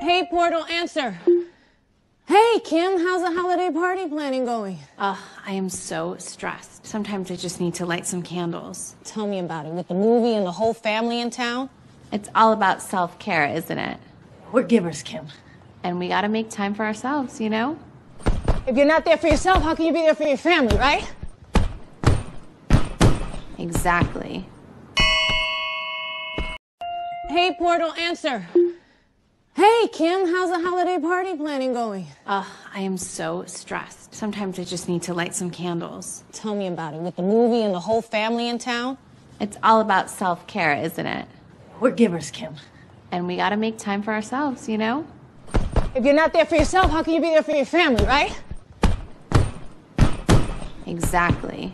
Hey, Portal, answer. Hey, Kim, how's the holiday party planning going? Ugh, I am so stressed. Sometimes I just need to light some candles. Tell me about it. With the movie and the whole family in town? It's all about self care, isn't it? We're givers, Kim. And we gotta make time for ourselves, you know? If you're not there for yourself, how can you be there for your family, right? Exactly. Hey, Portal, answer. Hey, Kim, how's the holiday party planning going? Ugh, I am so stressed. Sometimes I just need to light some candles. Tell me about it. With the movie and the whole family in town? It's all about self care, isn't it? We're givers, Kim. And we gotta make time for ourselves, you know? If you're not there for yourself, how can you be there for your family, right? Exactly.